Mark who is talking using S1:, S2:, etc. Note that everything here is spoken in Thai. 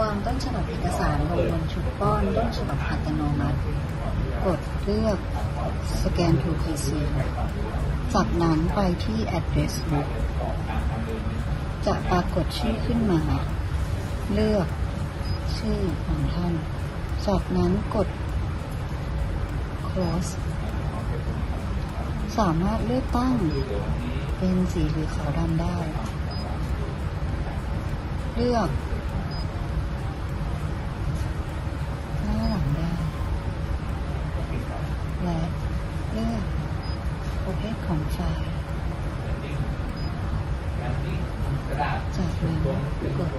S1: วางต้นฉบับเอกสารลงบนชุดป้อนต้นฉบับอัตโนมัติ กดเลือก Scan to PC จากนั้นไปที่ Address Book จะปรากฏชื่อขึ้นมา เลือกชื่อของท่าน จากนั้นกด Close สามารถเลือกตั้งเป็นสีหรือขาวดำได้ เลือก หน้าหลังได้ และเลือกประเภทของไฟล์จากนั้นกด